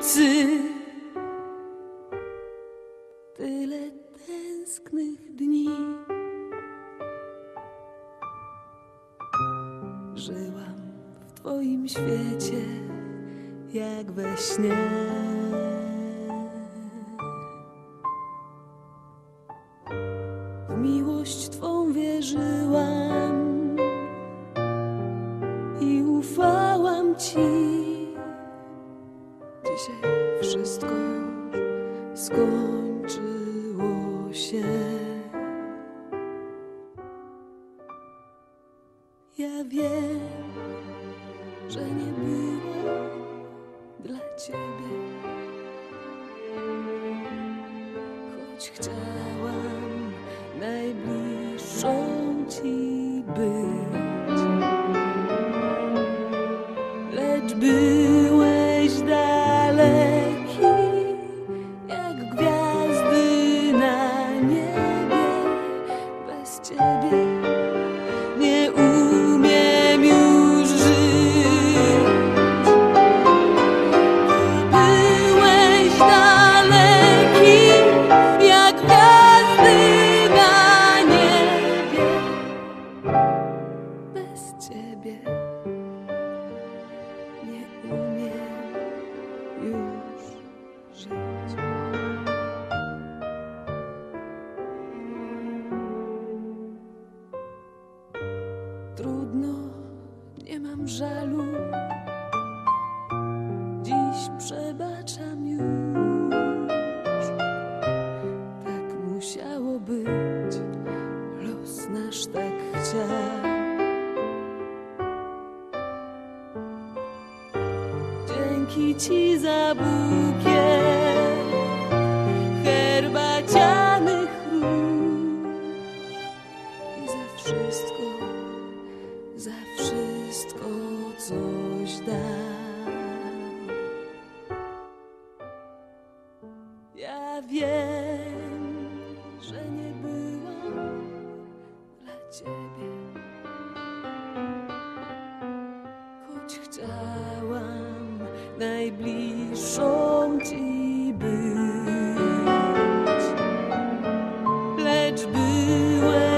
nocy. Tyle tęsknych dni. Żyłam w Twoim świecie, jak we śnie. Miłość Twą wierzyłam i ufałam Ci. Dzisiaj wszystko już skończyło się. Ja wiem, że nie było dla Ciebie, choć chciałam najbliższą Ci być. Bez Trudno, nie mam żalu. Dziś przebaczam już. Tak musiało być, los nasz tak chciał. Dzięki ci za bukiet herbacianych róż i za wszystko, za wszystko coś dam. Ja wiem, że nie byłam dla ciebie, choć chciałam najbliższą ci być, lecz byłem.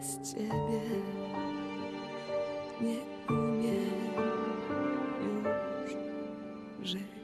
bez ciebie nie umiem już żyć.